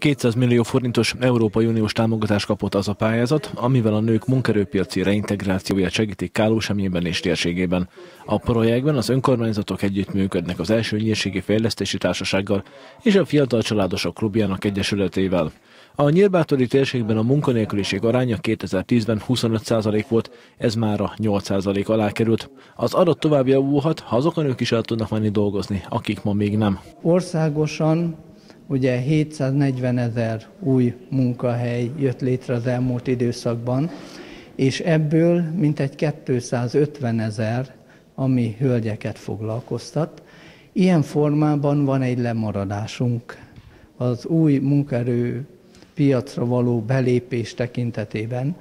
200 millió forintos Európai Uniós támogatást kapott az a pályázat, amivel a nők munkerőpiaci reintegrációját segítik Kálósemjében és térségében. A projektben az önkormányzatok együttműködnek az első nyírségi fejlesztési társasággal és a Fiatal Családosok Klubjának Egyesületével. A nyírbátori térségben a munkanélküliség aránya 2010-ben 25% volt, ez már a 8% alá került. Az adat tovább javulhat, ha azok a nők is el tudnak menni dolgozni, akik ma még nem. Országosan ugye 740 ezer új munkahely jött létre az elmúlt időszakban, és ebből mintegy 250 ezer, ami hölgyeket foglalkoztat. Ilyen formában van egy lemaradásunk az új munkaerő piacra való belépés tekintetében.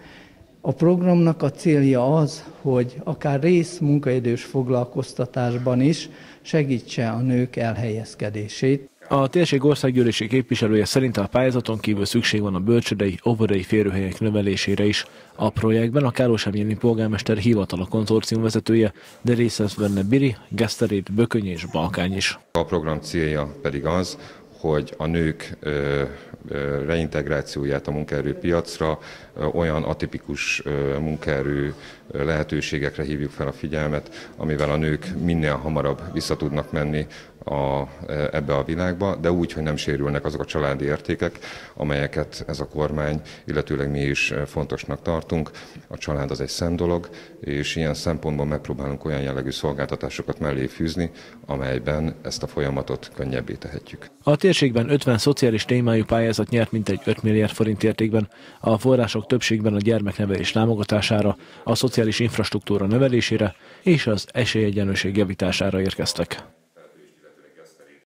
A programnak a célja az, hogy akár rész munkaidős foglalkoztatásban is segítse a nők elhelyezkedését. A térség országgyűlési képviselője szerint a pályázaton kívül szükség van a bölcsödei, óvodai férőhelyek növelésére is. A projektben a Károlsámjéni polgármester hivatal a konzorcium vezetője, de részt vesz benne Biri, Geszterét, Bököny és Balkány is. A program célja pedig az, hogy a nők reintegrációját a munkaerőpiacra, olyan atipikus munkaerő lehetőségekre hívjuk fel a figyelmet, amivel a nők minél hamarabb vissza tudnak menni a, ebbe a világba, de úgy, hogy nem sérülnek azok a családi értékek, amelyeket ez a kormány, illetőleg mi is fontosnak tartunk. A család az egy szem dolog, és ilyen szempontból megpróbálunk olyan jellegű szolgáltatásokat mellé fűzni, amelyben ezt a folyamatot könnyebbé tehetjük. A térségben 50 szociális témájú pályázat nyert mintegy 5 milliárd forint értékben. A források többségben a gyermeknevelés támogatására, a szociális infrastruktúra növelésére és az esélyegyenlőség javítására érkeztek.